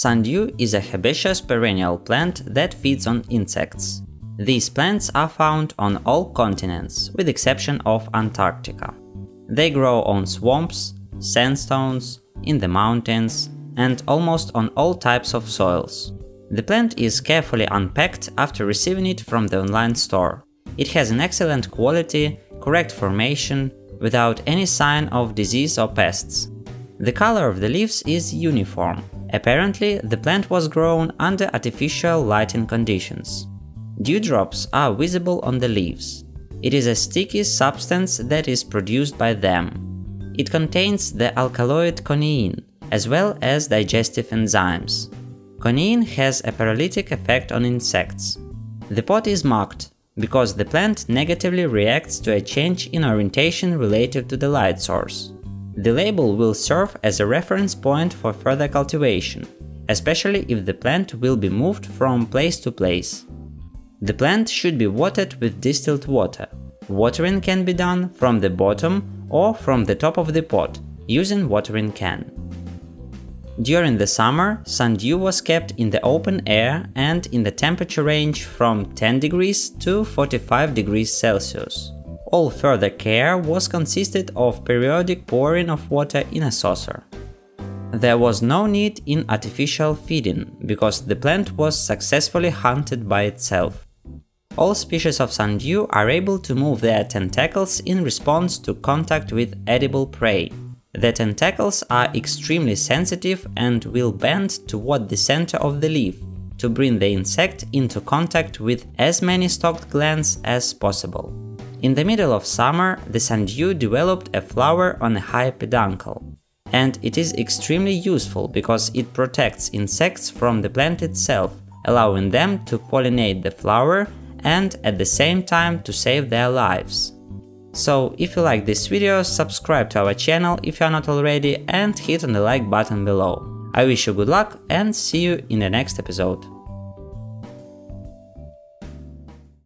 Sundew is a herbaceous perennial plant that feeds on insects. These plants are found on all continents, with exception of Antarctica. They grow on swamps, sandstones, in the mountains, and almost on all types of soils. The plant is carefully unpacked after receiving it from the online store. It has an excellent quality, correct formation, without any sign of disease or pests. The color of the leaves is uniform. Apparently, the plant was grown under artificial lighting conditions. Dewdrops are visible on the leaves. It is a sticky substance that is produced by them. It contains the alkaloid coniine, as well as digestive enzymes. Coniine has a paralytic effect on insects. The pot is marked because the plant negatively reacts to a change in orientation related to the light source. The label will serve as a reference point for further cultivation, especially if the plant will be moved from place to place. The plant should be watered with distilled water. Watering can be done from the bottom or from the top of the pot, using watering can. During the summer, sundew was kept in the open air and in the temperature range from 10 degrees to 45 degrees Celsius. All further care was consisted of periodic pouring of water in a saucer. There was no need in artificial feeding, because the plant was successfully hunted by itself. All species of sundew are able to move their tentacles in response to contact with edible prey. The tentacles are extremely sensitive and will bend toward the center of the leaf to bring the insect into contact with as many stalked glands as possible. In the middle of summer, the sundew developed a flower on a high peduncle. And it is extremely useful because it protects insects from the plant itself, allowing them to pollinate the flower and at the same time to save their lives. So if you like this video, subscribe to our channel if you are not already and hit on the like button below. I wish you good luck and see you in the next episode.